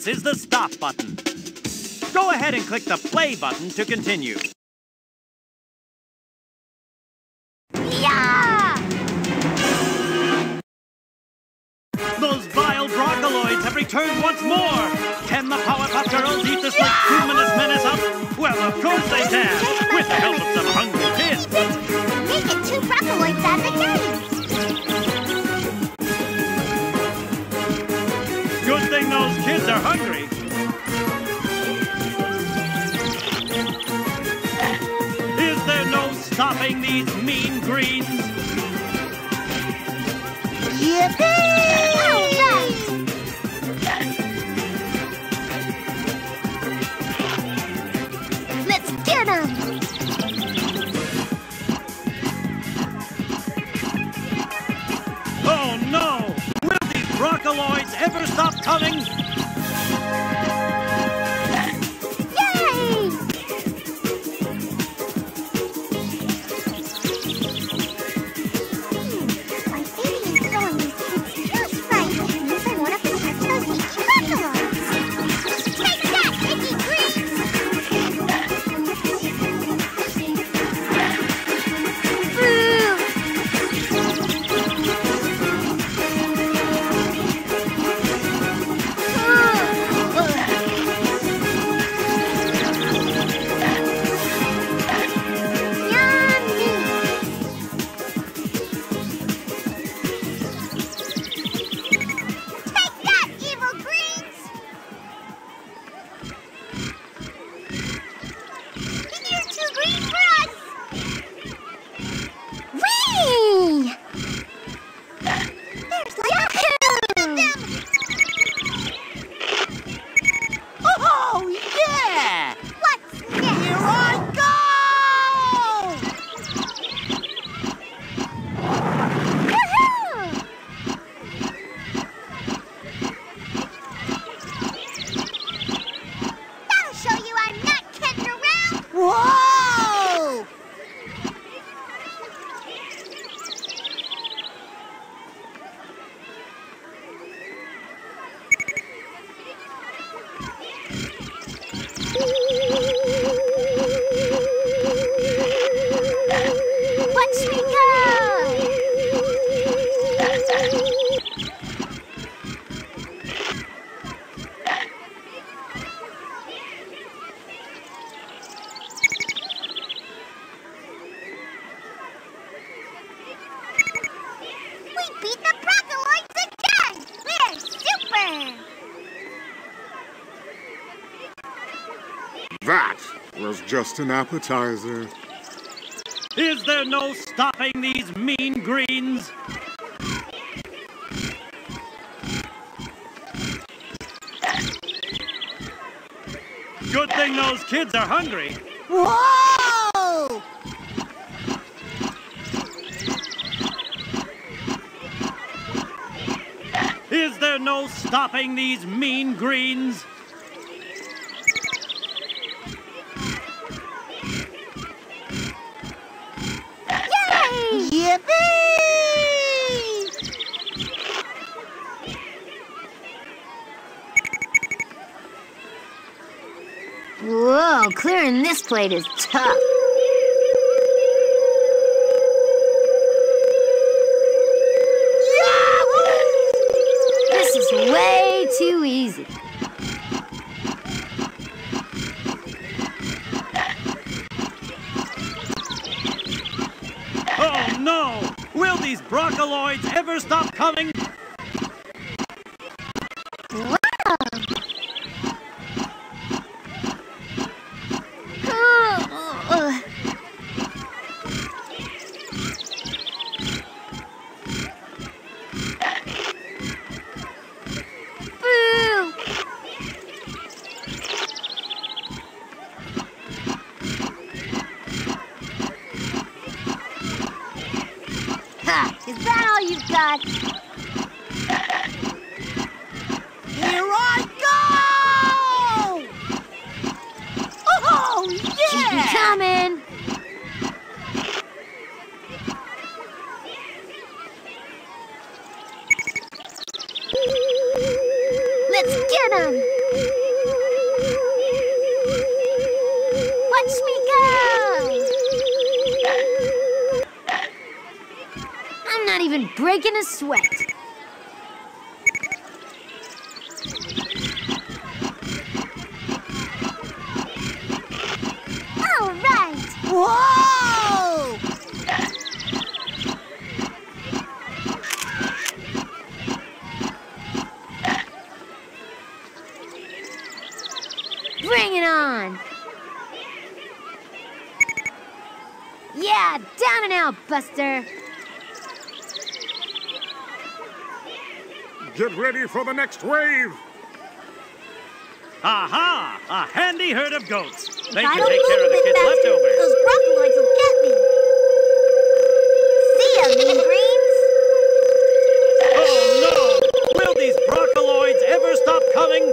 This is the stop button. Go ahead and click the play button to continue. Yeah! Those vile broccoloids have returned once more! Can the Powerpuff Girls eat this like luminous menace up? Well, of course they can! With the help of some hungry kids! We get two broccoloids of the game! Those kids are hungry. Is there no stopping these mean greens? Yippee! Broccoloids ever stop coming? Just an appetizer. Is there no stopping these mean greens? Good thing those kids are hungry. Whoa! Is there no stopping these mean greens? Yay! Yippee! Whoa, clearing this plate is tough. This is way too easy. Oh no! Will these broccoloids ever stop coming? For the next wave. Aha! A handy herd of goats. They I can don't take care of the kids left faster, over. Those broccoloids will get me. See ya, mean greens. Oh no! Will these broccoloids ever stop coming?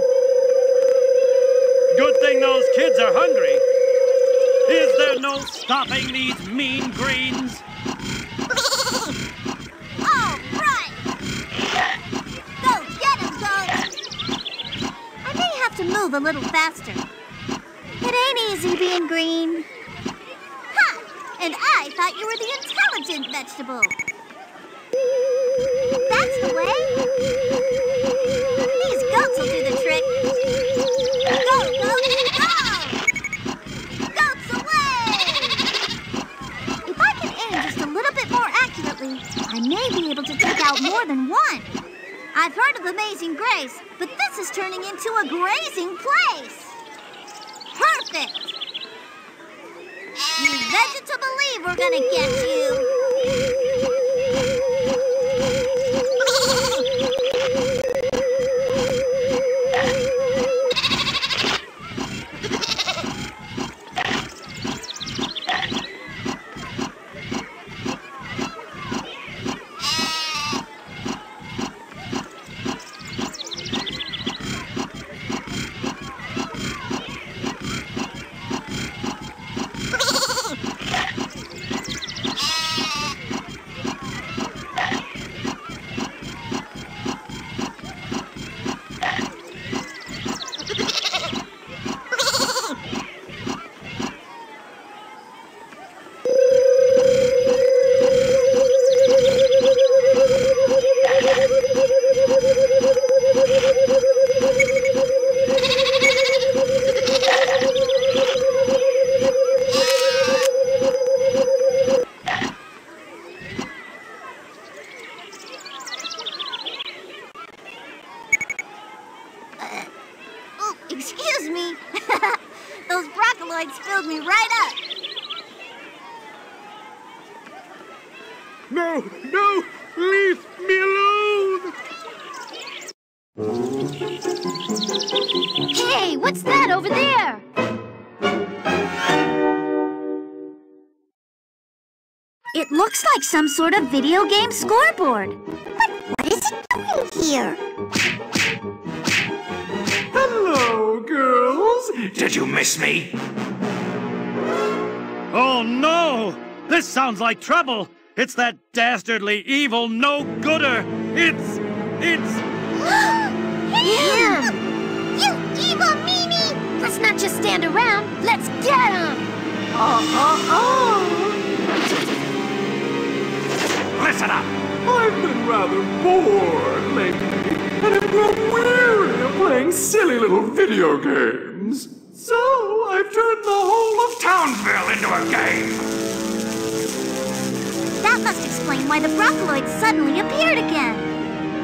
Good thing those kids are hungry. Is there no stopping these mean greens? Move a little faster. It ain't easy being green. Ha! And I thought you were the intelligent vegetable. That's the way. These goats will do the trick. Go, goats, go! Goats away! If I can aim just a little bit more accurately, I may be able to take out more than one. I've heard of Amazing Grace, but is turning into a grazing place. Perfect! You veg to believe we're gonna get you. It looks like some sort of video game scoreboard. But what is it doing here? Hello, girls. Did you miss me? Oh no! This sounds like trouble! It's that dastardly evil no-gooder! It's... it's... Him! You evil meanie! Let's not just stand around, let's get him! Uh-huh. Listen up. I've been rather bored lately, and have grown weary of playing silly little video games. So I've turned the whole of Townsville into a game. That must explain why the broccoloids suddenly appeared again.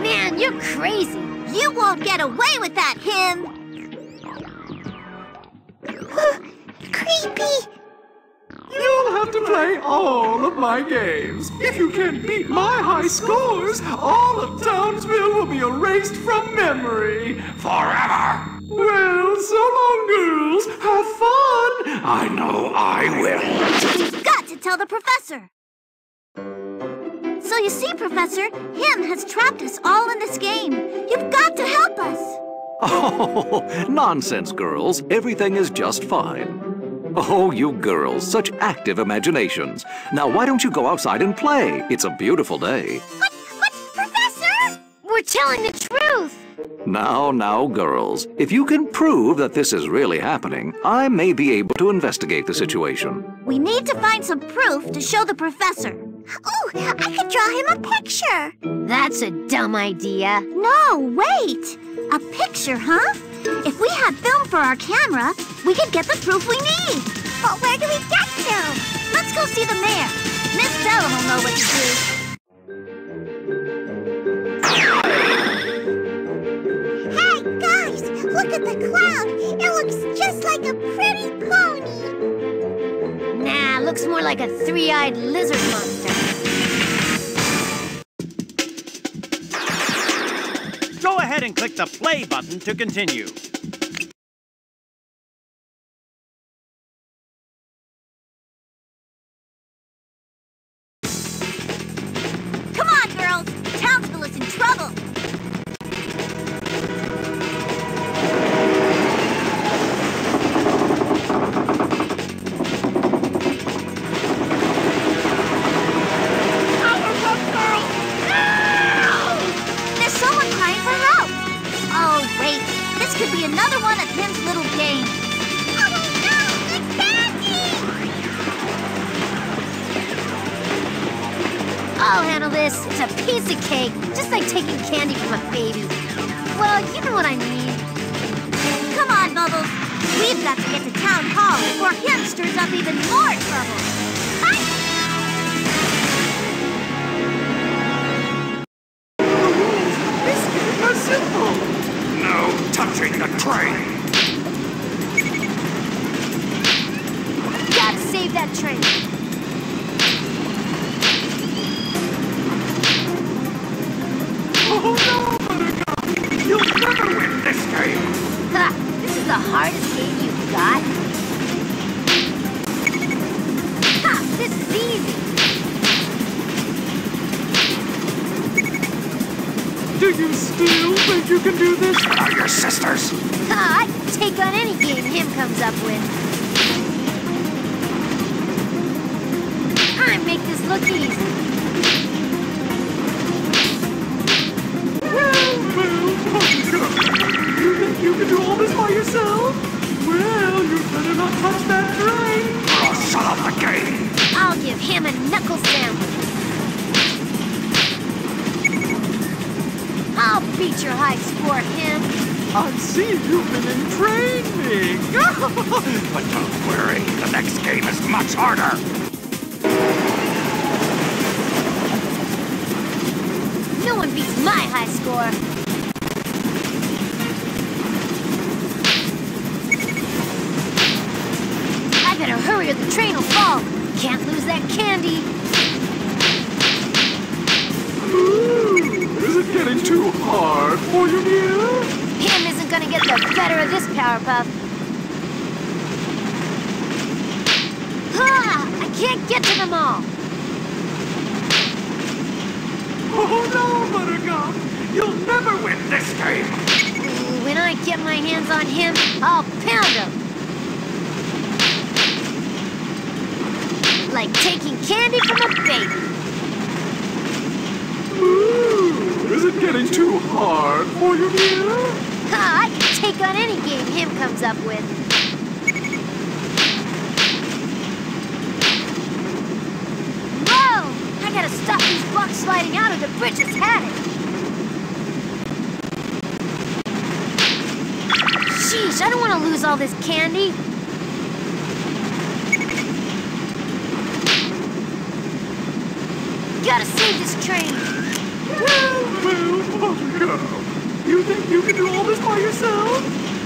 Man, you're crazy! You won't get away with that, him. Creepy! You'll have to play all of my games. If you can't beat my high scores, all of Townsville will be erased from memory. Forever. Well, so long, girls. Have fun. I know I will. We've got to tell the professor. So you see, Professor, him has trapped us all in this game. You've got to help us. Oh, nonsense, girls. Everything is just fine. Oh, you girls, such active imaginations. Now, why don't you go outside and play? It's a beautiful day. But, but, Professor! We're telling the truth! Now, now, girls, if you can prove that this is really happening, I may be able to investigate the situation. We need to find some proof to show the professor. Oh, I could draw him a picture. That's a dumb idea. No, wait! A picture, huh? If we had film for our camera, we could get the proof we need. But where do we get to? Let's go see the mayor. Miss Bellum will know what to do. Look at the cloud. It looks just like a pretty pony. Nah, looks more like a three-eyed lizard monster. Go ahead and click the play button to continue. Much harder. No one beats my high score. I better hurry or the train will fall. Can't lose that candy. Is it getting too hard for you, dear? Him isn't gonna get the better of this Powerpuff. Ha! I can't get to them all. Oh no, Buttercup! You'll never win this game! When I get my hands on him, I'll pound him. Like taking candy from a baby. Ooh, is it getting too hard for you, dear? Ha! I can take on any game him comes up with. Whoa! I gotta stop these blocks sliding out or the bridge has had it. Sheesh, I don't want to lose all this candy. Gotta save this train. Well, well, Buttercup. You think you can do all this by yourself?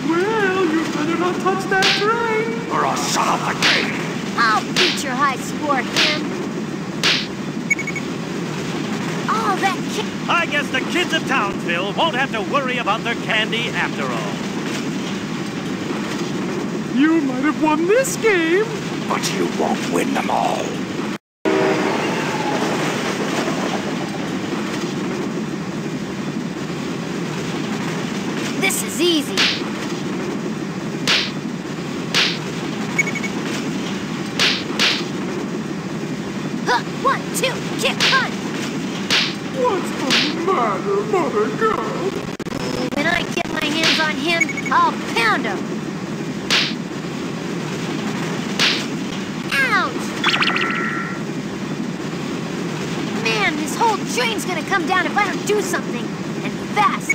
Well, you better not touch that train. Or I'll shut off the game. I'll beat your high score, him. Oh, that kid. I guess the kids of Townsville won't have to worry about their candy after all. You might have won this game. But you won't win them all. This is easy. Huh, one, two, kick, punch. What's the matter, Buttercup? When I on him, I'll pound him. Ouch! Man, this whole train's gonna come down if I don't do something. And fast.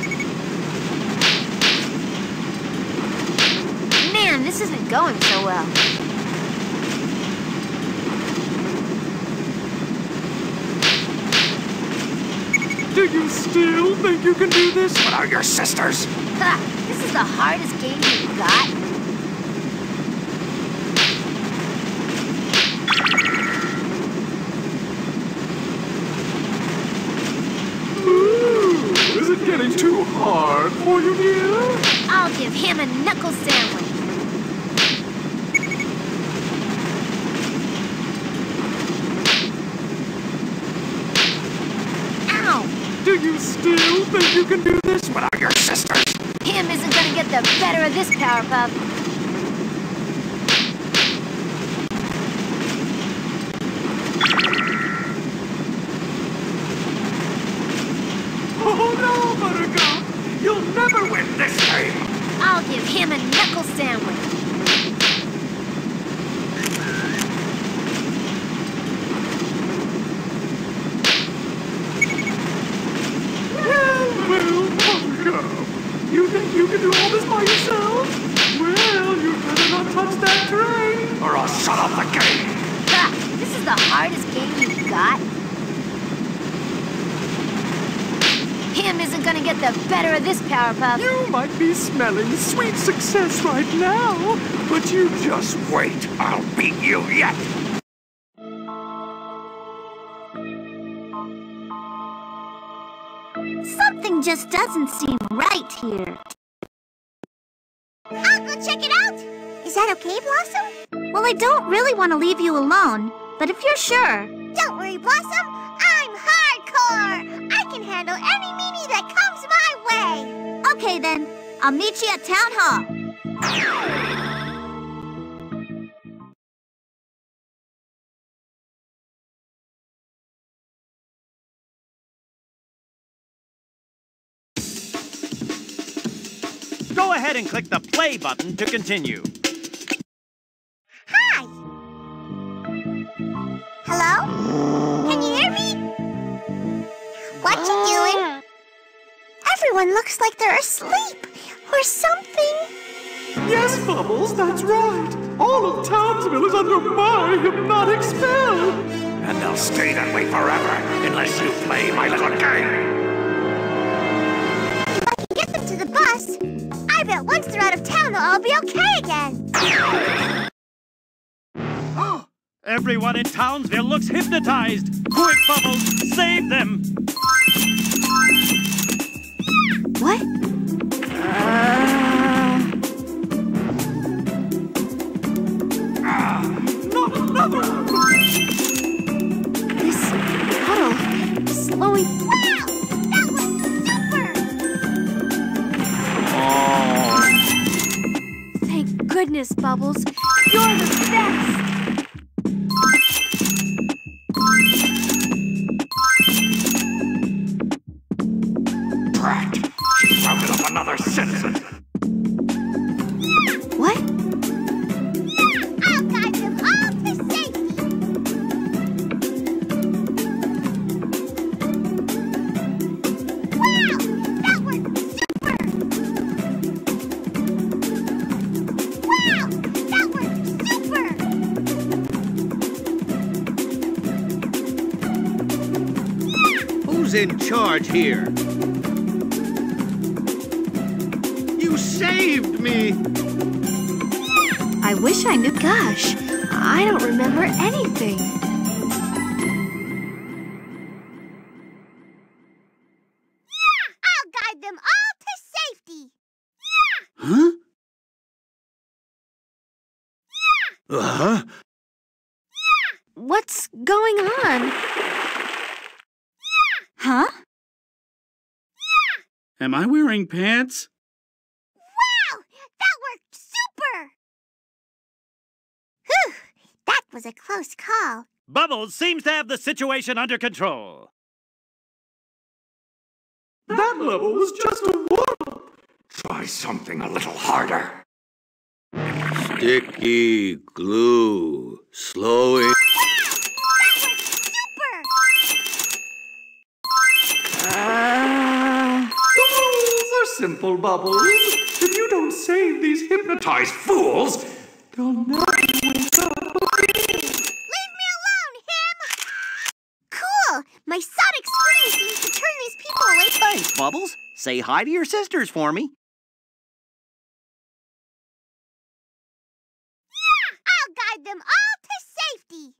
Man, this isn't going so well. Do you still think you can do this? What are your sisters? Ha! This is the hardest game you've got. Ooh, is it getting too hard for you, dear? I'll give him a knuckle sandwich. Ow! Do you still think you can do this? without your sisters? Him isn't gonna get the better of this Powerpuff. Oh no, Buttercup! You'll never win this game! I'll give him a knuckle sandwich. Well, well, Buttercup. You think you can do all this by yourself? Well, you'd better not touch that train. Or I'll shut off the game. Ha! This is the hardest game you've got. Him isn't gonna get the better of this Powerpuff. You might be smelling sweet success right now, but you just Wait, I'll beat you yet. Something just doesn't seem right here. I'll go check it out. Is that okay, Blossom? Well, I don't really want to leave you alone, but if you're sure. Don't worry, Blossom. I'm hardcore. I can handle any meanie that comes my way. Okay, then. I'll meet you at Town Hall. Go ahead and click the play button to continue. Hi. Hello? Can you hear me? What you doing? Oh. Everyone looks like they're asleep or something. Yes, Bubbles, that's right. All of Townsville is under my hypnotic spell. And they'll stay that way forever unless you play my little game. If I can get them to the bus, I bet once they're out of town, they'll all be okay again. Everyone in Townsville looks hypnotized. Quick, Bubbles, save them. What? Goodness, Bubbles. You're the best. Charge here? You saved me! I wish I knew. Gosh, I don't remember anything. I'll guide them all to safety. Huh? Uh-huh. What's going on? Huh? Am I wearing pants? Wow! That worked super! Whew! That was a close call. Bubbles seems to have the situation under control. That level was just a warm-up. Try try something a little harder. Sticky glue. Slowing. Simple, Bubbles. If you don't save these hypnotized fools, they'll never wake up. Leave me alone, him! Cool! My sonic scream seems to turn these people away Thanks, Bubbles. Say hi to your sisters for me. Yeah! I'll guide them all to safety.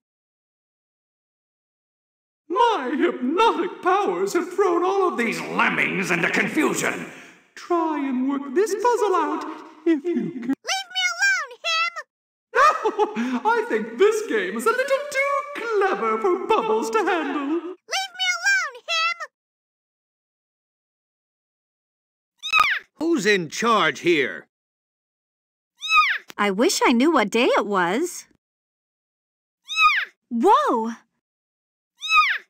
My hypnotic powers have thrown all of these lemmings into confusion. Try and work this puzzle out if you can. Leave me alone, him! No! I think this game is a little too clever for Bubbles to handle. Leave me alone, him! Who's in charge here? I wish I knew what day it was. Whoa!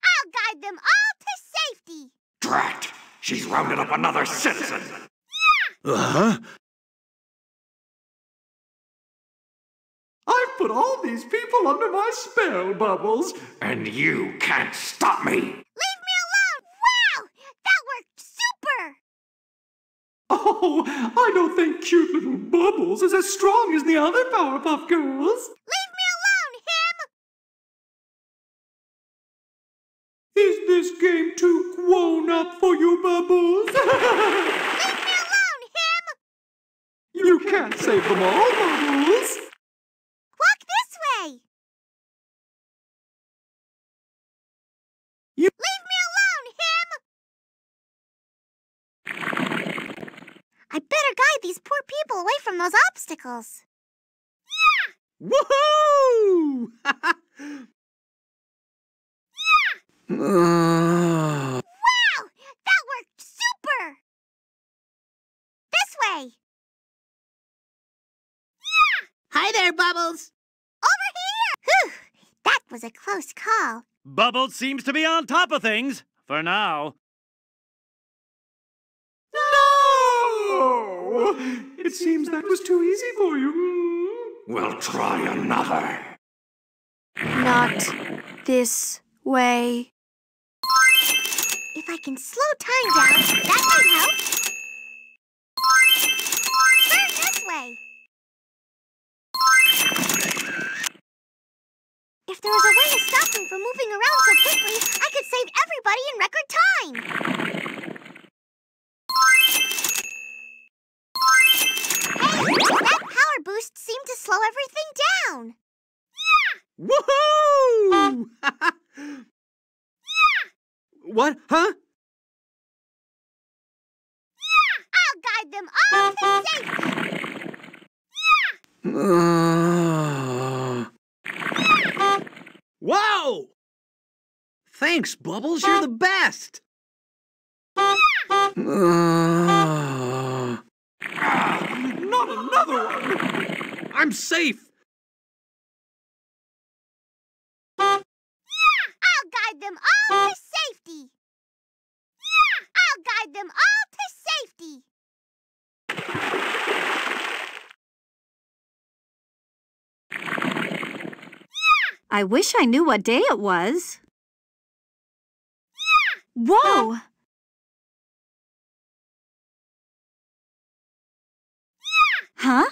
I'll guide them all to safety. Drat! She's rounded up another citizen. Uh huh. I've put all these people under my spell, Bubbles, and you can't stop me. Leave me alone! Wow! That worked super! Oh, I don't think cute little Bubbles is as strong as the other Powerpuff Girls. Leave Is this game too grown up for you, Bubbles? Leave me alone, him! you can't save them all, Bubbles. Walk this way! You- Leave me alone, him! I better guide these poor people away from those obstacles. Yeah! Woohoo! Wow! That worked super! This way! Yeah! Hi there, Bubbles. Over here! Whew! That was a close call. Bubbles seems to be on top of things. For now. No! It seems that was too easy for you. We'll try another. Not this way. Can slow time down, that might help. Turn this way. If there was a way to stop them from moving around so quickly, I could save everybody in record time. Hey, that power boost seemed to slow everything down. Yeah! Woohoo! yeah! What? Huh? Guide them all to safety. Uh, wow! Thanks, Bubbles. You're the best. Uh, Not another one! I'm safe. Yeah! I'll guide them all to safety. Yeah! I'll guide them all to safety. I wish I knew what day it was. Whoa! Huh?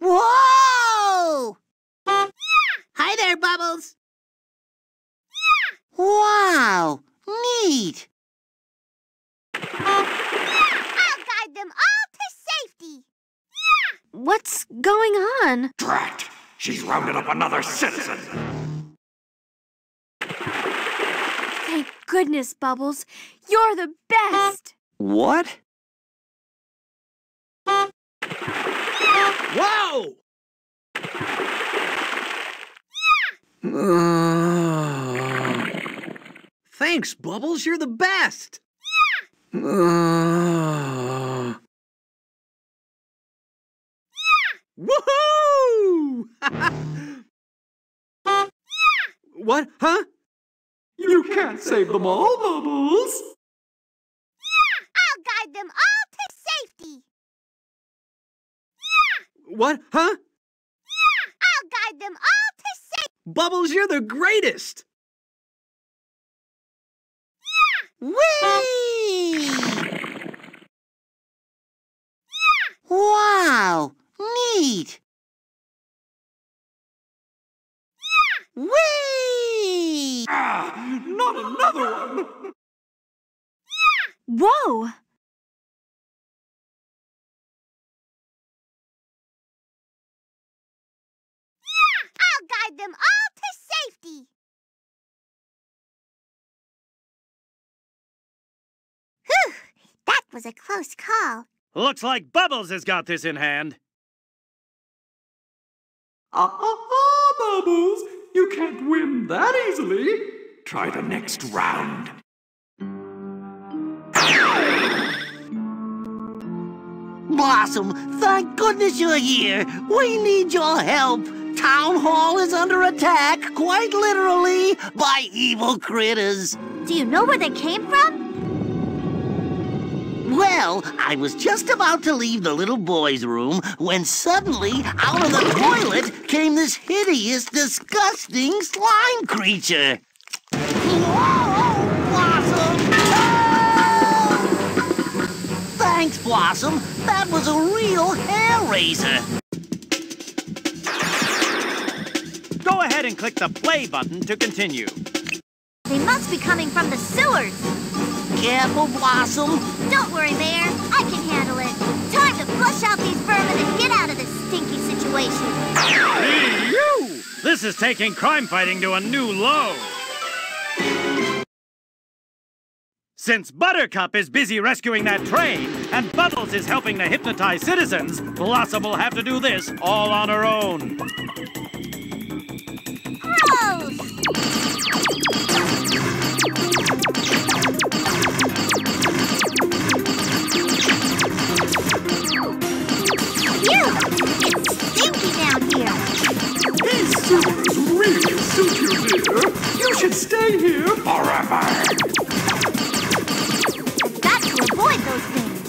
Whoa! Hi there, Bubbles. Wow! Neat! I'll guide them all. What's going on? Drat! She's rounded up another citizen. Thank goodness, Bubbles. You're the best. What? Wow! Uh, thanks, Bubbles. You're the best. Uh, woohoo! what? Huh? You can't save them all, Bubbles. Yeah! I'll guide them all to safety. Yeah! What? Huh? Yeah! I'll guide them all to safety. Bubbles, you're the greatest! Yeah! Whee! Wow! Neat! Whee! Ah, not another one! Whoa! I'll guide them all to safety. Whew, that was a close call. Looks like Bubbles has got this in hand. Ah, ah, ah, Bubbles! You can't win that easily. Try the next round. Blossom, thank goodness you're here. We need your help. Town Hall is under attack, quite literally, by evil critters. Do you know where they came from? Well, I was just about to leave the little boy's room when suddenly, out of the toilet, came this hideous, disgusting slime creature. Whoa, Blossom! Thanks, Blossom. That was a real hair raiser. Go ahead and click the play button to continue. They must be coming from the sewers. Careful, Blossom. Don't worry, Mayor. I can handle it. Time to flush out these vermin and get out of this stinky situation. Hey, you! This is taking crime fighting to a new low. Since Buttercup is busy rescuing that train and Bubbles is helping to hypnotize citizens, Blossom will have to do this all on her own. Gross! It's stinky down here. These sewers really suit you, dear. You should stay here forever. Avoid those things.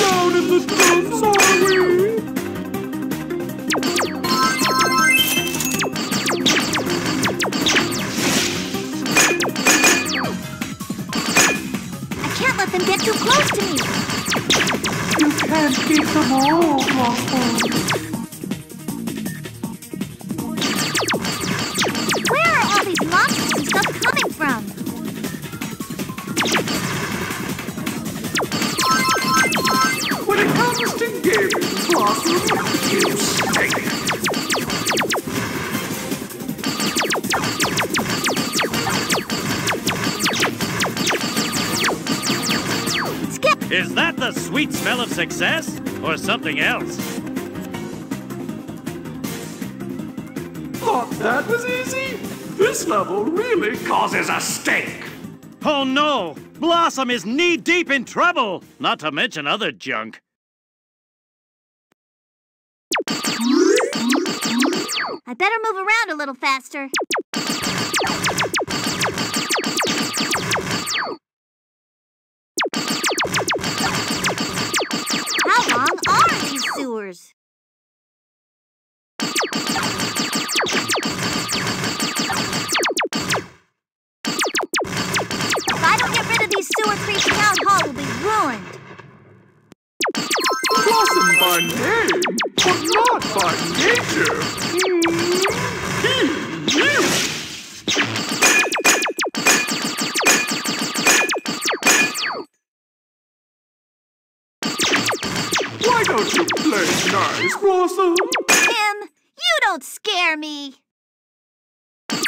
Down in the dumps, are we? Let them get too close to me. You can't keep them all, Blossom. Where are all these monsters and stuff coming from? When it comes to gaming, Blossom, you stink. Is that the sweet smell of success or something else? Thought that was easy? This level really causes a stink. Oh no! Blossom is knee deep in trouble, not to mention other junk. I better move around a little faster. How long are these sewers? If I don't get rid of these sewer creeps, Town Hall will be ruined. Blossom by name, but not by nature. Mm, he, Why don't you play nice, Blossom? Him, you don't scare me. this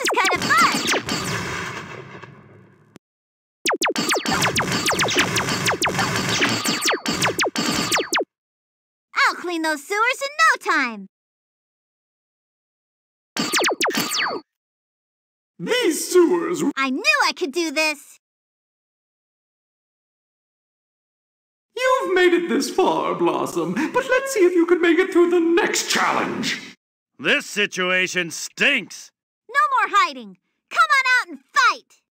is kind of fun. I'll clean those sewers in no time. These sewers I knew I could do this. You've made it this far, Blossom, but let's see if you can make it through the next challenge. This situation stinks. No more hiding. Come on out and fight.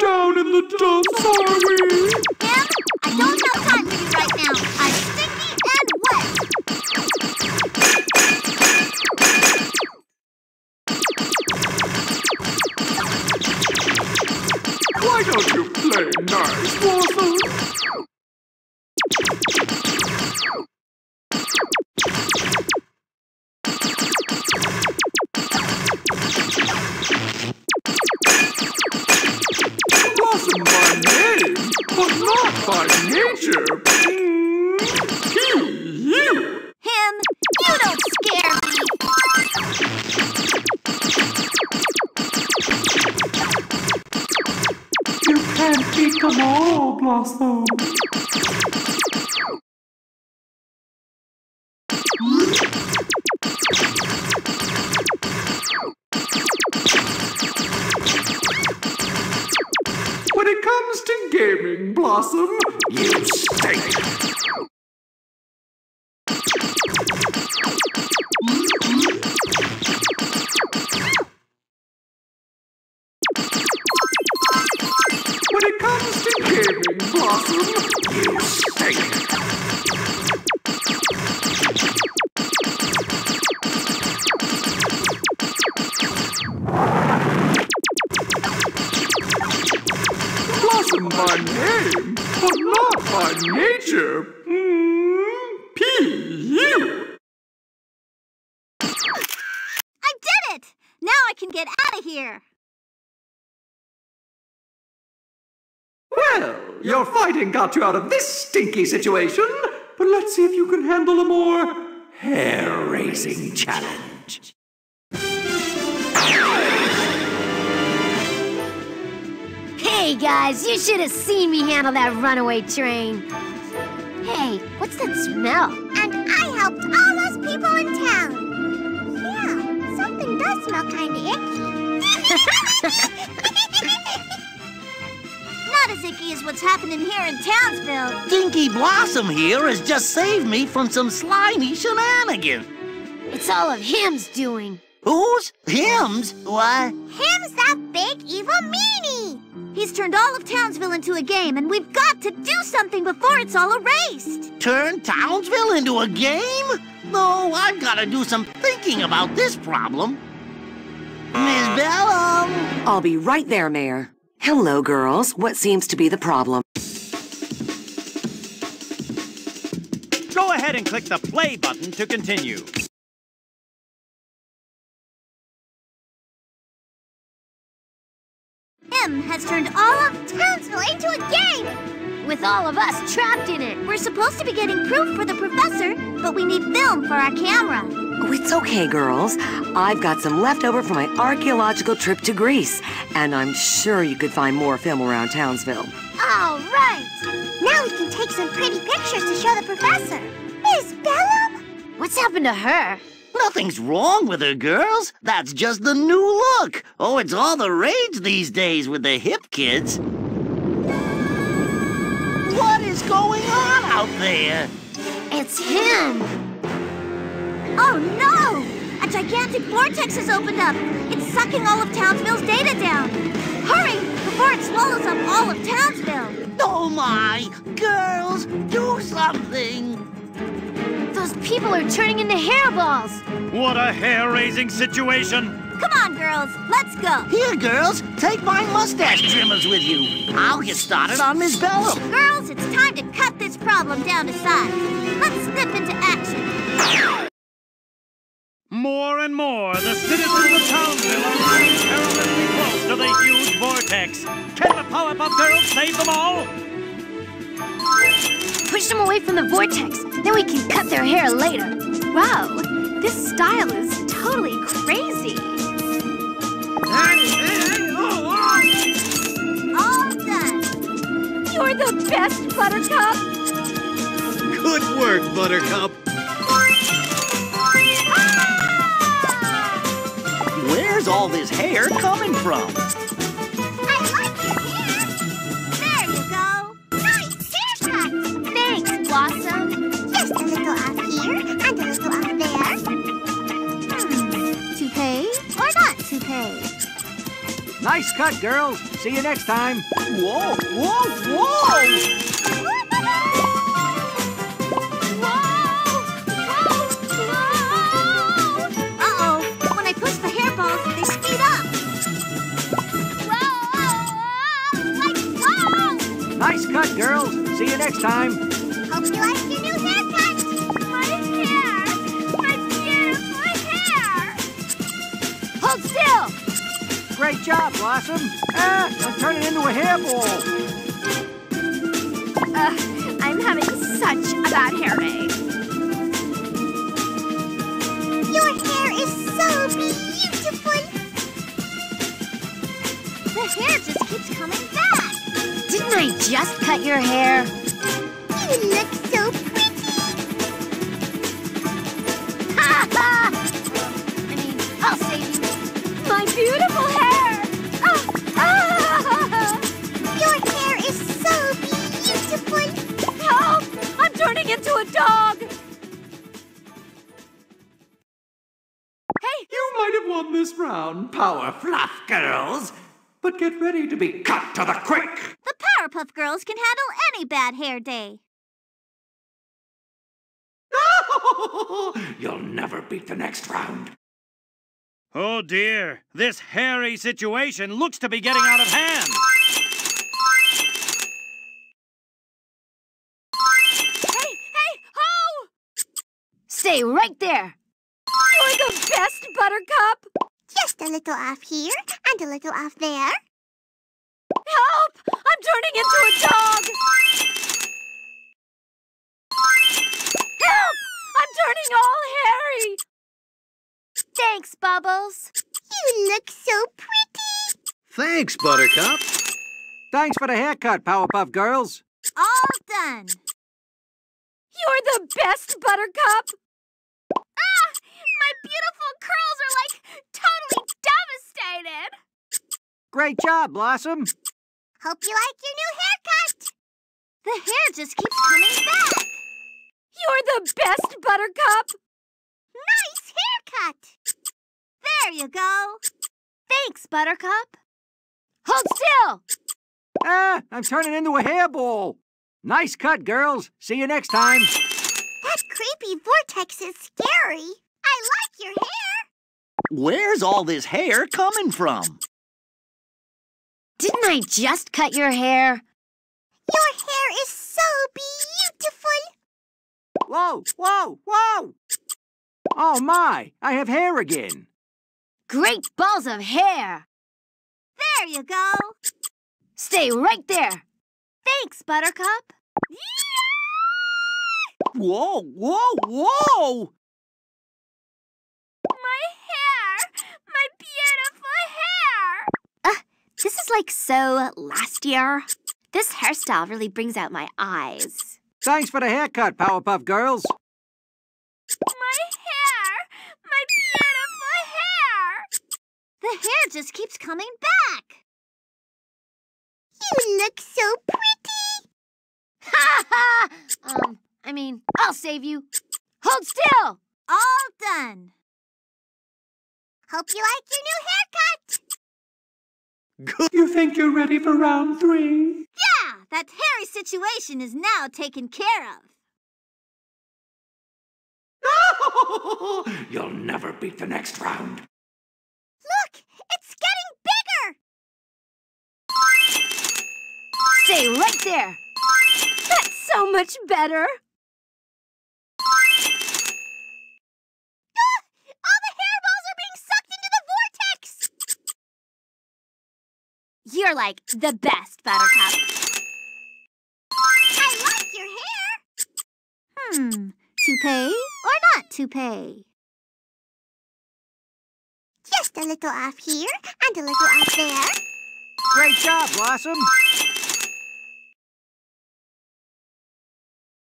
Down in the dumps, are we? Em, I don't have time for you right now. I'm sticky and wet. Why don't you play nice, Blossom? By nature. Mm, you. Him, you don't scare me. You can't beat them all, Blossom. Got you out of this stinky situation, but let's see if you can handle a more hair-raising challenge. Hey guys, you should have seen me handle that runaway train. Hey, what's that smell? And I helped all those people in town. Yeah, something does smell kind of icky. Not as icky as what's happening here in Townsville. Dinky Blossom here has just saved me from some slimy shenanigans. It's all of him's doing. Who's? Him's? Why? Him's that big evil meanie. He's turned all of Townsville into a game, and we've got to do something before it's all erased. Turn Townsville into a game? No, I've got to do some thinking about this problem. Miss Bellum! I'll be right there, Mayor. Hello, girls. What seems to be the problem? Go ahead and click the play button to continue. Him has turned all of Townsville into a game. With all of us trapped in it. We're supposed to be getting proof for the professor, but we need film for our camera. Oh, it's okay, girls. I've got some leftover from my archaeological trip to Greece, and I'm sure you could find more film around Townsville. All right. Now we can take some pretty pictures to show the professor. Miss Bellum? What's happened to her? Nothing's wrong with her, girls. That's just the new look. Oh, it's all the rage these days with the hip kids. What is going on out there? It's him. Oh no! A gigantic vortex has opened up. It's sucking all of Townsville's data down. Hurry, before it swallows up all of Townsville. Oh my! Girls, do something! Those people are turning into hairballs. What a hair-raising situation. Come on, girls, let's go. Here, girls, take my mustache trimmers with you. I'll get started on Miss Bellum. Girls, it's time to cut this problem down to size. Let's snip into action. More and more, the citizens of Townsville are running perilously close to the huge vortex. Can the Powerpuff Girls save them all? Push them away from the vortex. Then we can cut their hair later. Wow, this style is totally crazy. All done. You're the best, Buttercup. Good work, Buttercup. Where's all this hair coming from? I like your hair. There you go. Nice haircut. Thanks, Blossom. Just a little off here and a little off there. Hmm. Toupee or not toupee? Nice cut, girls. See you next time. Whoa, whoa, whoa! Whoa! Let's go! Nice cut, girls. See you next time. Hope you like your new haircut. My hair. My beautiful hair. Hold still! Great job, Blossom. Ah, I'm turning into a hairball. Ugh, I'm having such a bad hair day. Your hair is so beautiful. The hair just just cut your hair? You look so pretty. Ha ha! I mean, I'll save you. My beautiful hair! Ah, ah! Your hair is so beautiful. Help! I'm turning into a dog! Hey, You might have won this round, Power Fluff Girls. But get ready to be cut to the quick. The Girls can handle any bad hair day. You'll never beat the next round. Oh dear, this hairy situation looks to be getting out of hand. hey, hey, ho! Stay right there! You're the best, Buttercup! Just a little off here and a little off there. Help! I'm turning into a dog! Help! I'm turning all hairy! Thanks, Bubbles. You look so pretty. Thanks, Buttercup. Thanks for the haircut, Powerpuff Girls. All done. You're the best, Buttercup! Ah! My beautiful curls are like totally devastated. Great job, Blossom. Hope you like your new haircut. The hair just keeps coming back. You're the best, Buttercup! Nice haircut. There you go. Thanks, Buttercup. Hold still! Ah, I'm turning into a hairball. Nice cut, girls. See you next time. That creepy vortex is scary. I like your hair. Where's all this hair coming from? Didn't I just cut your hair? Your hair is so beautiful. Whoa, whoa, whoa! Oh my, I have hair again. Great balls of hair! There you go. Stay right there. Thanks, Buttercup. Whoa, whoa, whoa! My hair! My beautiful hair! Uh, this is like so last year. This hairstyle really brings out my eyes. Thanks for the haircut, Powerpuff Girls. My hair! My beautiful hair! The hair just keeps coming back. You look so pretty. Ha ha! Um, I mean, I'll save you. Hold still! All done. Hope you like your new haircut. Good. You think you're ready for round three? Yeah, that hairy situation is now taken care of. You'll never beat the next round. Look, it's getting bigger. Stay right there. That's so much better. Ah, all the hairballs are being sucked into the vortex. You're like the best, Buttercup. I like your hair. Hmm. Toupee or not toupee? Just a little off here and a little off there. Great job, Blossom.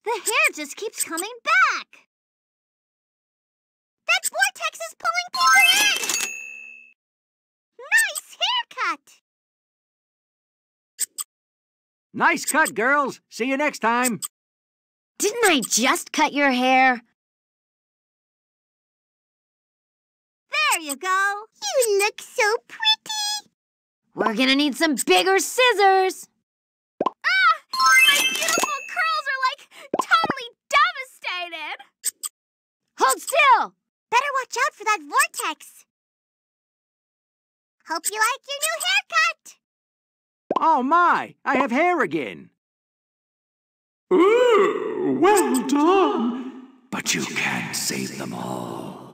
The hair just keeps coming back. That vortex is pulling people in. Nice haircut! Nice cut, girls. See you next time. Didn't I just cut your hair? There you go. You look so pretty. We're gonna need some bigger scissors. Ah! My beautiful curls are like totally devastated. Hold still. Better watch out for that vortex. Hope you like your new haircut. Oh my, I have hair again. Ooh, well done. But you can't save them all.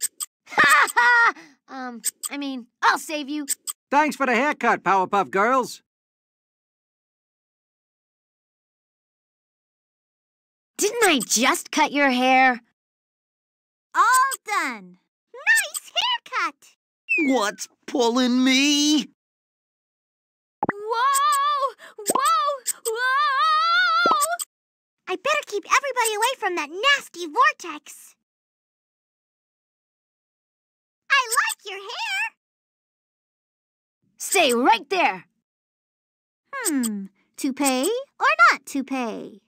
Ha ha! Um, I mean, I'll save you. Thanks for the haircut, Powerpuff Girls. Didn't I just cut your hair? All done. Nice haircut. What's pulling me? Whoa! Whoa! Whoa! I better keep everybody away from that nasty vortex. I like your hair. Stay right there. Hmm, toupee or not toupee?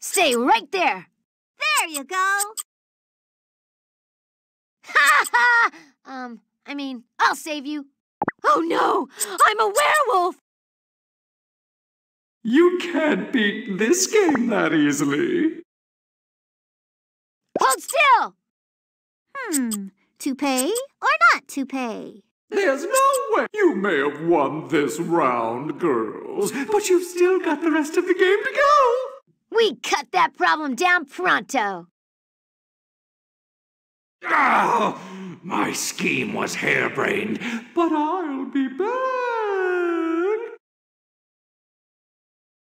Stay right there. There you go. Ha ha! Um, I mean, I'll save you. Oh no! I'm a werewolf! You can't beat this game that easily. Hold still! Hmm, toupee or not toupee? There's no way you may have won this round, girls, but you've still got the rest of the game to go. We cut that problem down pronto. Oh, my scheme was harebrained. But I'll be back.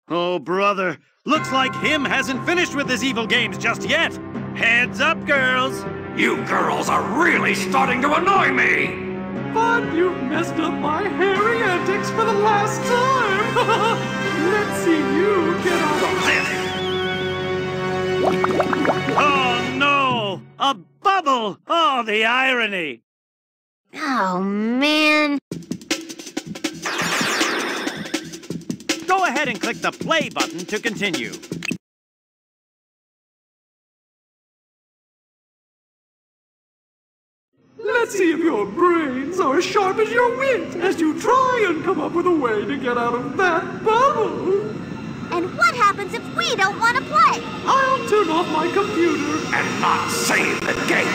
Oh, brother. Looks like him hasn't finished with his evil games just yet. Heads up, girls. You girls are really starting to annoy me. But you've messed up my hairy antics for the last time. Let's see you get out of this. Oh, no! A bubble! Oh, the irony! Oh, man. Go ahead and click the play button to continue. Let's see if your brains are as sharp as your wit as you try and come up with a way to get out of that bubble. And what happens if we don't want to play? I'll turn off my computer. And not save the game.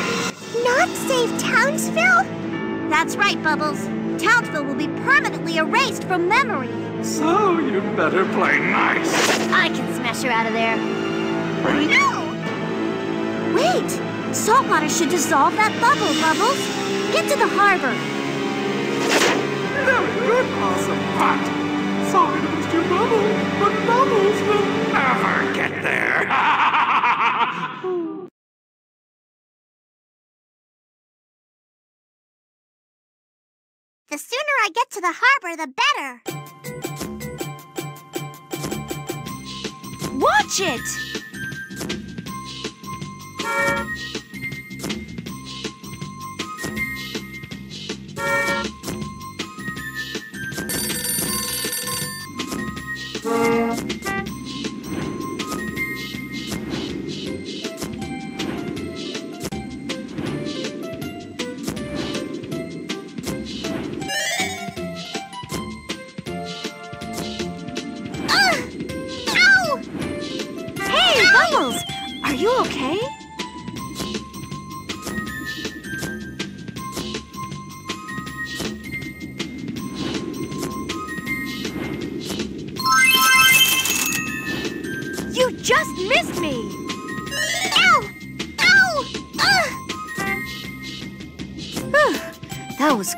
Not save Townsville? That's right, Bubbles. Townsville will be permanently erased from memory. So you'd better play nice. I can smash her out of there. No! Wait! Saltwater should dissolve that bubble, Bubbles. Get to the harbor. Very good, Awesome Pot. Sorry to bubble, but bubbles will Never get there. The sooner I get to the harbor, the better. Watch it!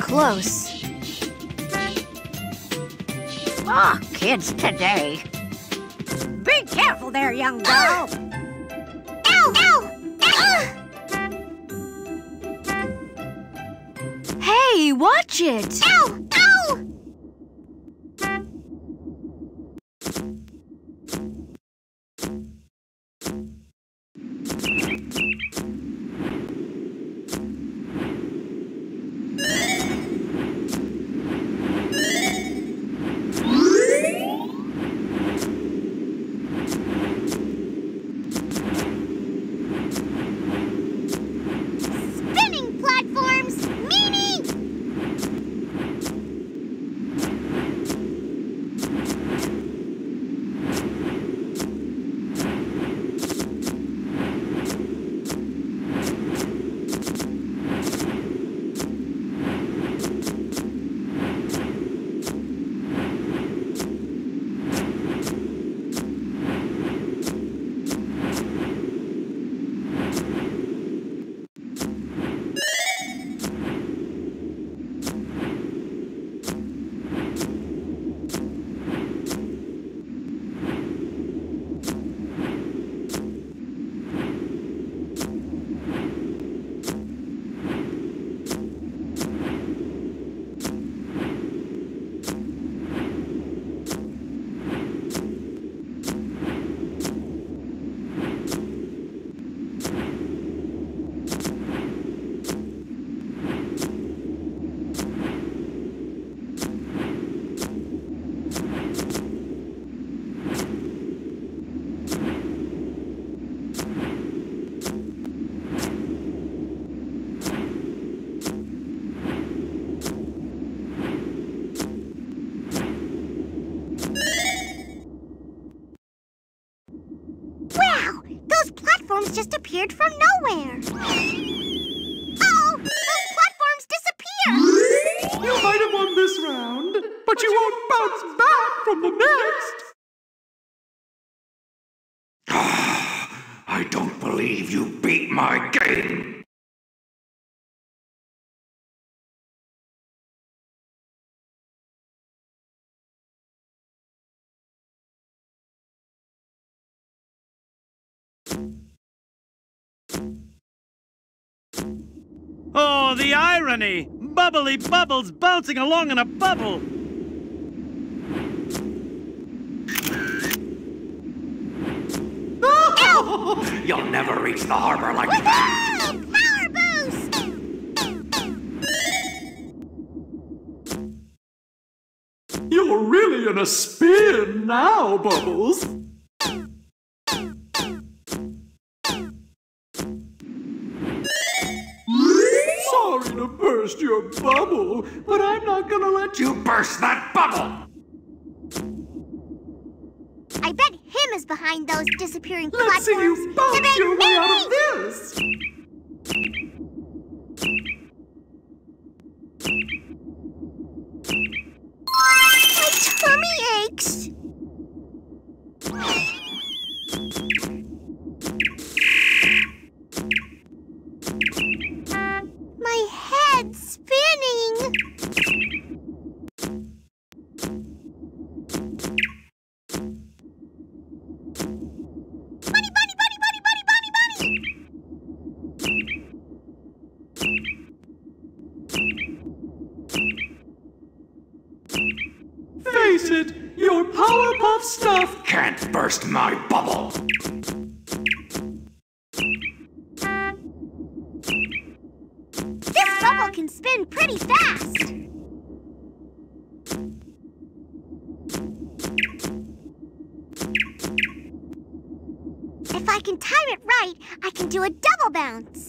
Close. Ah, kids today. Be careful there, young girl. Ow! Ow! Ugh! Hey, watch it! Appeared from nowhere. The irony! Bubbly bubbles bouncing along in a bubble! You'll never reach the harbor like that. Power boost! You're really in a spin now, Bubbles. Your bubble, but I'm not gonna let you burst that bubble! I bet him is behind those disappearing Let's see you bounce your way out of this. Powerpuff stuff Can't burst my bubble. This bubble can spin pretty fast. If I can time it right, I can do a double bounce.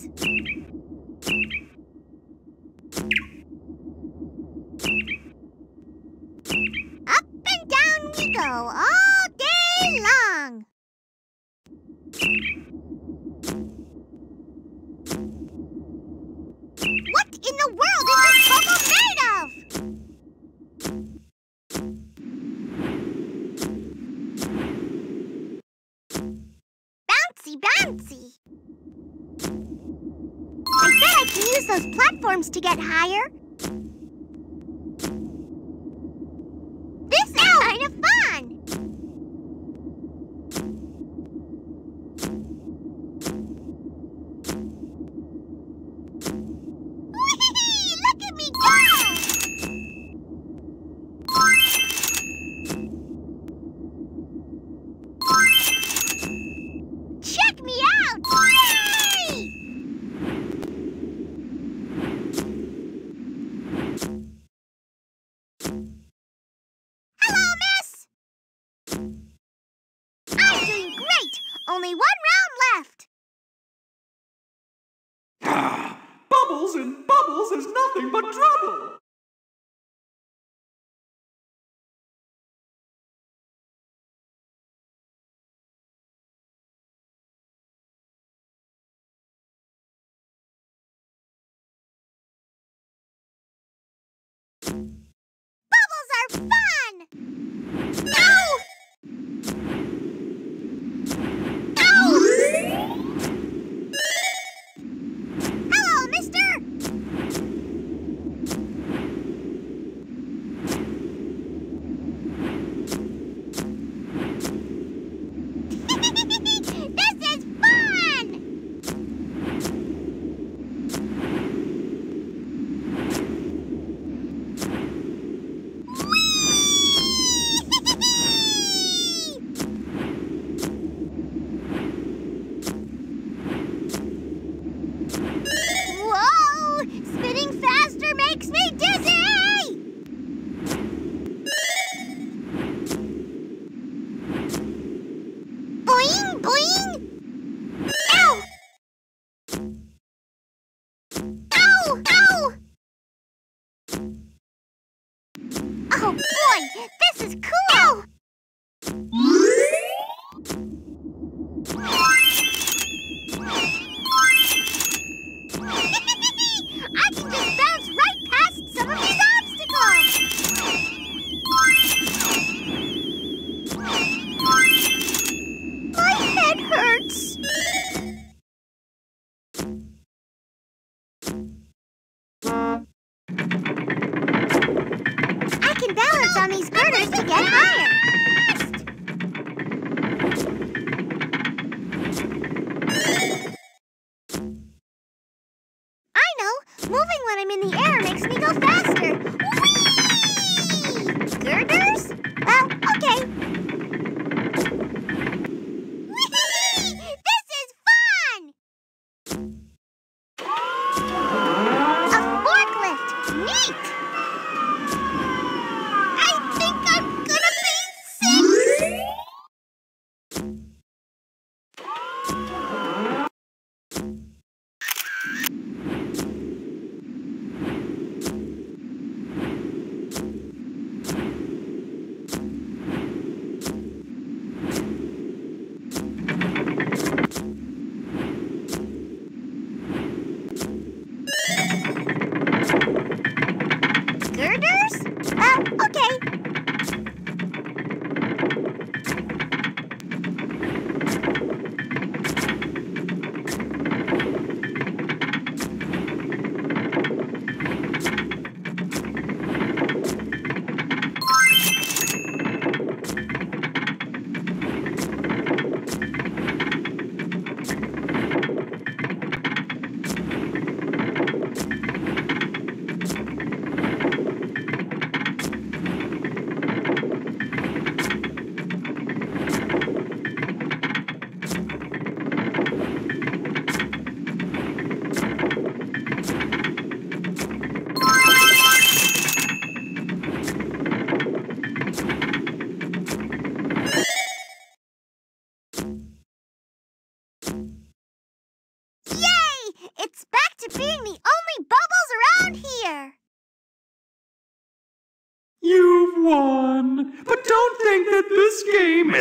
Bubbles are fun! Ow!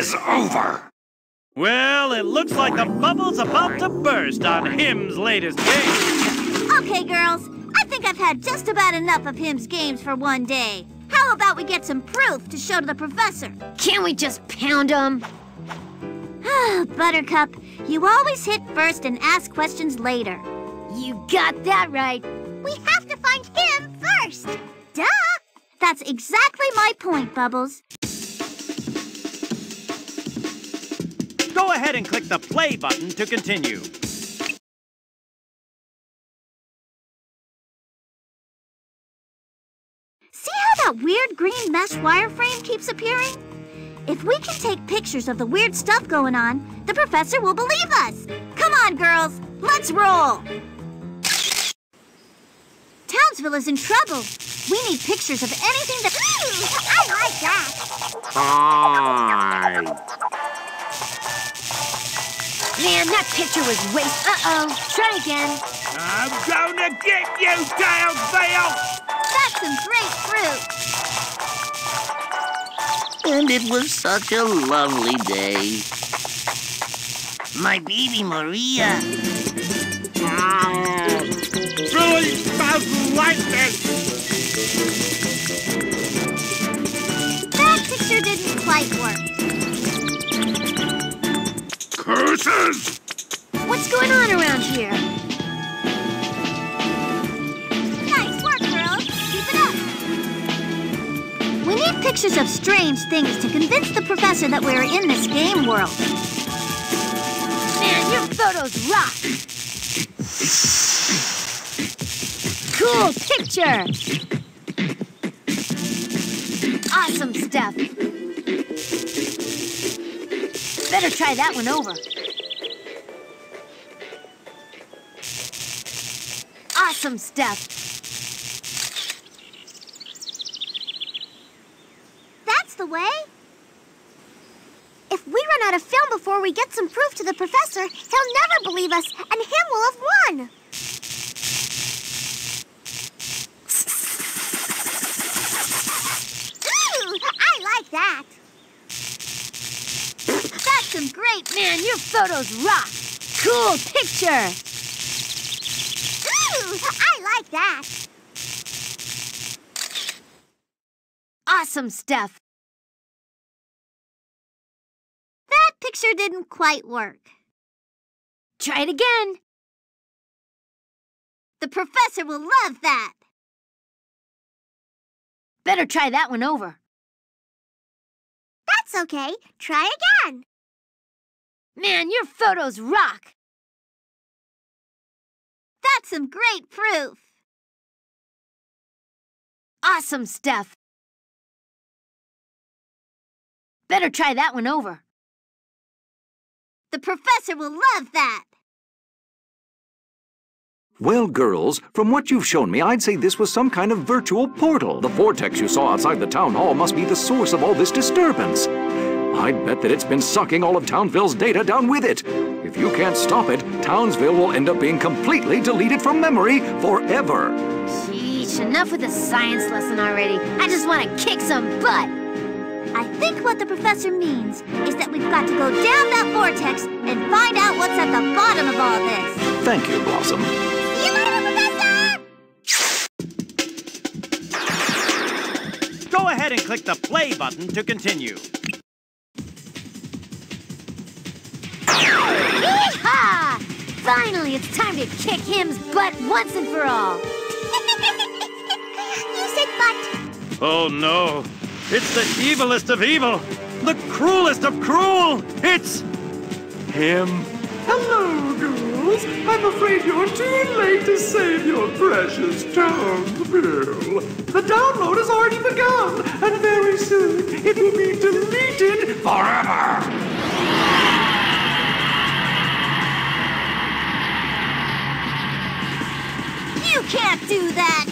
Is over. Well, it looks like the bubble's about to burst on Him's latest game. Okay, girls. I think I've had just about enough of Him's games for one day. How about we get some proof to show to the professor? Can't we just pound him? Ah, Buttercup, you always hit first and ask questions later. You got that right. We have to find him first! Duh! That's exactly my point, Bubbles. Go ahead and click the play button to continue. See how that weird green mesh wireframe keeps appearing? If we can take pictures of the weird stuff going on, the professor will believe us. Come on, girls, let's roll. Townsville is in trouble. We need pictures of anything that. Ooh, I like that! Hi. Man, that picture was waste. Uh-oh. Try again. I'm gonna get you, Tailville! That's some great fruit. And it was such a lovely day. My baby Maria. Really doesn't like this. That picture didn't quite work. Curses! What's going on around here? Nice work, girls. Keep it up. We need pictures of strange things to convince the professor that we're in this game world. Man, your photos rock. Cool picture. Awesome stuff. Better try that one over. Awesome stuff. That's the way. If we run out of film before we get some proof to the professor, he'll never believe us, and him will have won. Ooh, I like that. That's some great, man, your photos rock. Cool picture. Ooh, I like that. Awesome stuff. That picture didn't quite work. Try it again. The professor will love that. Better try that one over. That's okay. Try again. Man, your photos rock. That's some great proof. awesome stuff. Better try that one over. The professor will love that. Well, girls, from what you've shown me, I'd say this was some kind of virtual portal. The vortex you saw outside the town hall must be the source of all this disturbance. I'd bet that it's been sucking all of Townsville's data down with it. If you can't stop it, Townsville will end up being completely deleted from memory forever. Sheesh, enough with the science lesson already. I just want to kick some butt. I think what the professor means is that we've got to go down that vortex and find out what's at the bottom of all this. Thank you, Blossom. See you later, Professor! Go ahead and click the play button to continue. Yeehaw! Finally, it's time to kick him's butt once and for all. you said butt. Oh no, it's the evilest of evil, the cruelest of cruel. It's him. Hello, girls. I'm afraid you're too late to save your precious Townsville. The download has already begun, and very soon it will be deleted forever. Can't do that.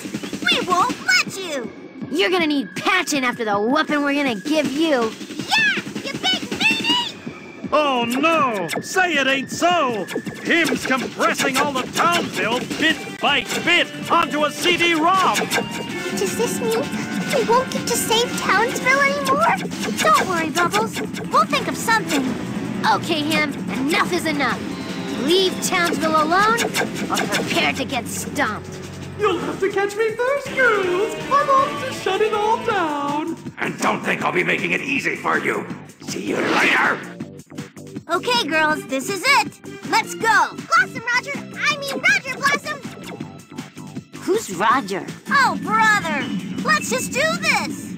We won't let you. You're gonna need patching after the whooping we're gonna give you. Yeah, you big meanie! Oh no! Say it ain't so! Him's compressing all of Townsville bit by bit onto a CD-ROM! Does this mean we won't get to save Townsville anymore? Don't worry, Bubbles. We'll think of something. Okay, him, enough is enough. Leave Townsville alone or prepare to get stomped. You'll have to catch me first, girls. I'm off to shut it all down. And don't think I'll be making it easy for you. See you later. Okay, girls, this is it. Let's go. Blossom, Roger. I mean, Roger Blossom. Who's Roger? Oh, brother. Let's just do this.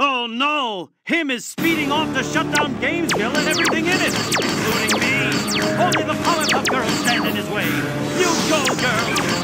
Oh no! Him is speeding off to shut down Gamesville and everything in it, including me. Only the Powerpuff Girls stand in his way. You go, girls!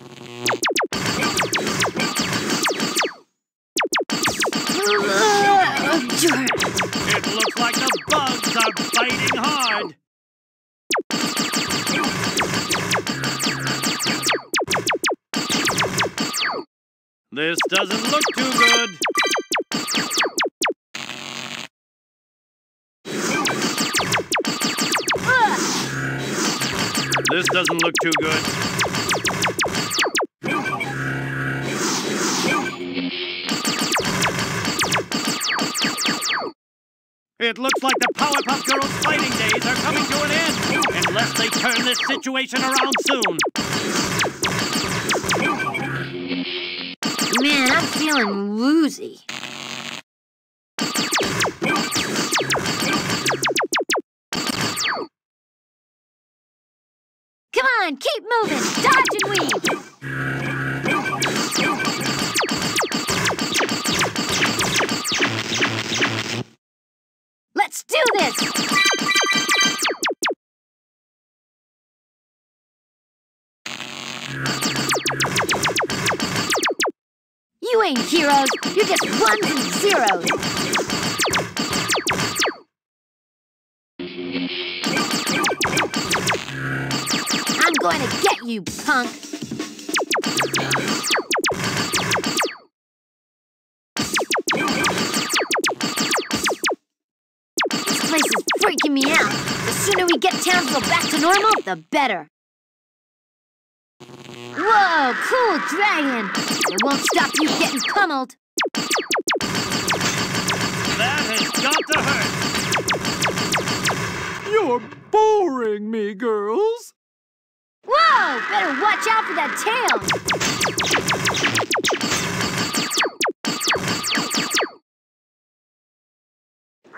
It looks like the bugs are biting hard. This doesn't look too good. This doesn't look too good. It looks like the Powerpuff Girls fighting days are coming to an end, unless they turn this situation around soon. Man, I'm feeling woozy. Come on, keep moving. Dodge and weave. Let's do this. You ain't heroes. You're just ones and zeros. I'm going to get you, punk. Freaking me out. The sooner we get Townsville back to normal, the better. Whoa, cool dragon! It won't stop you getting pummeled. That has got to hurt. You're boring me, girls. Whoa! Better watch out for that tail!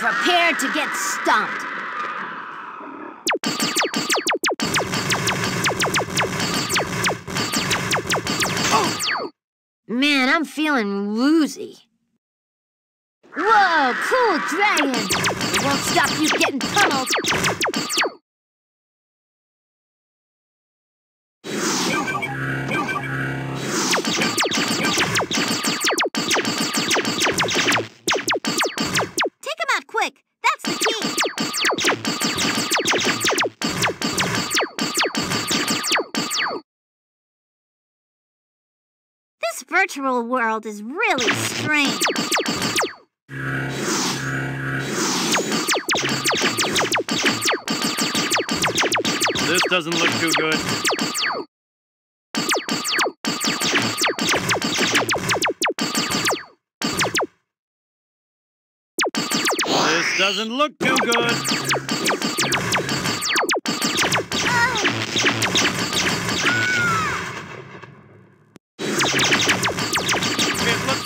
Prepare to get stomped. Man, I'm feeling woozy. Whoa, cool dragon! It won't stop you getting pummeled. Virtual world is really strange. This doesn't look too good. This doesn't look too good. It looks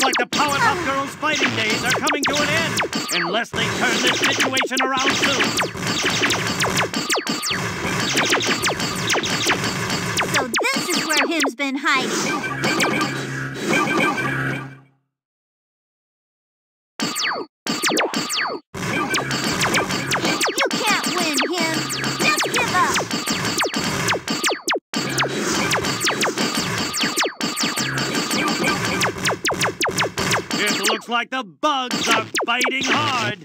like the Powerpuff Girls fighting days are coming to an end, unless they turn this situation around soon. So this is where Him's been hiding. Looks like the bugs are fighting hard.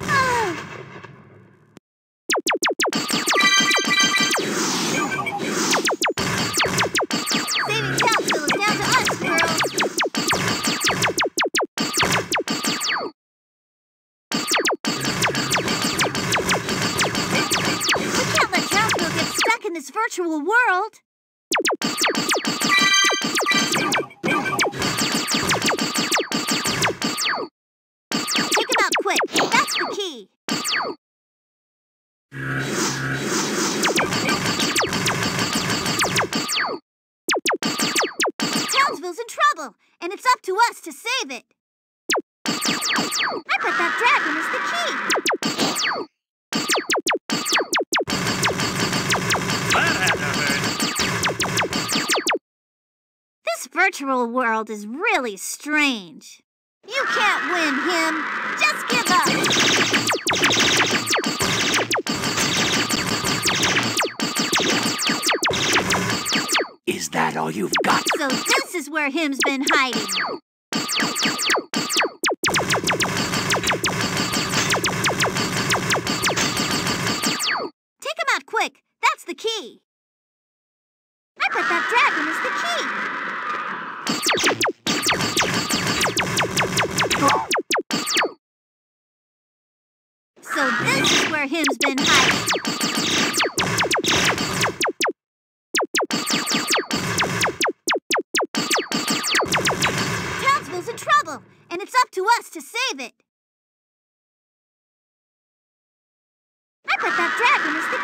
Saving is down to us, girls. We can't let get stuck in this virtual world. Out quick. That's the key. Townsville's in trouble, and it's up to us to save it. I bet that dragon is the key. This virtual world is really strange. You can't win him. Just give up. Is that all you've got? So this is where Him's been hiding. Take him out quick. That's the key. I bet that dragon is the key. So this is where Him's been hiding. Townsville's in trouble, and it's up to us to save it. I bet that dragon is the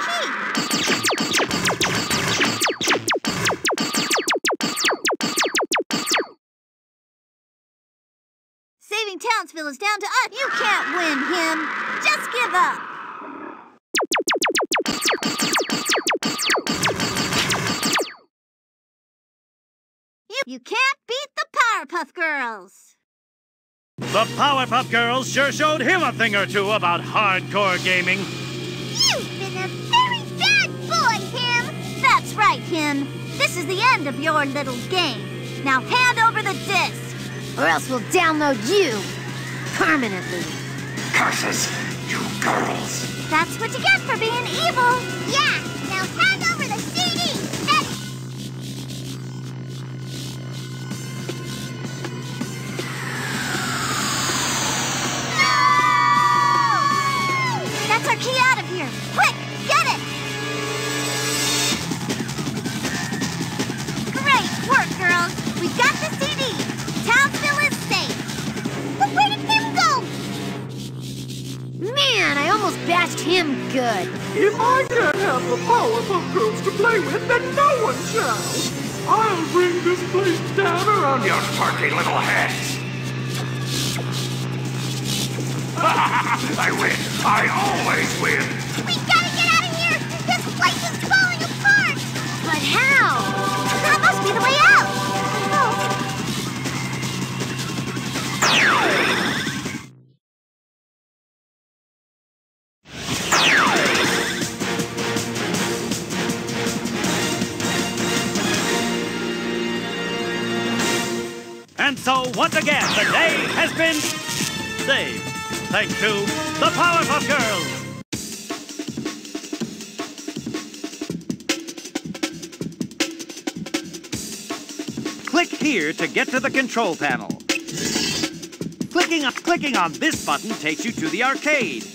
key. Saving Townsville is down to us. You can't win him. Just give up. You, you can't beat the Powerpuff Girls. The Powerpuff Girls sure showed him a thing or two about hardcore gaming. You've been a very bad boy, Him. That's right, Him. This is the end of your little game. Now hand over the disc. Or else we'll download you permanently. Curses, you girls. That's what you get for being evil. Yeah, now hand over the bashed him good. If I can't have the Powerpuff Girls to play with, then no one shall. I'll bring this place down around your turkey little heads. I win. I always win. We gotta get out of here! This place is falling apart! But how? That must be the way out! Oh. once again, the day has been saved. Thanks to the Powerpuff Girls. Click here to get to the control panel. Clicking clicking on this button takes you to the arcade.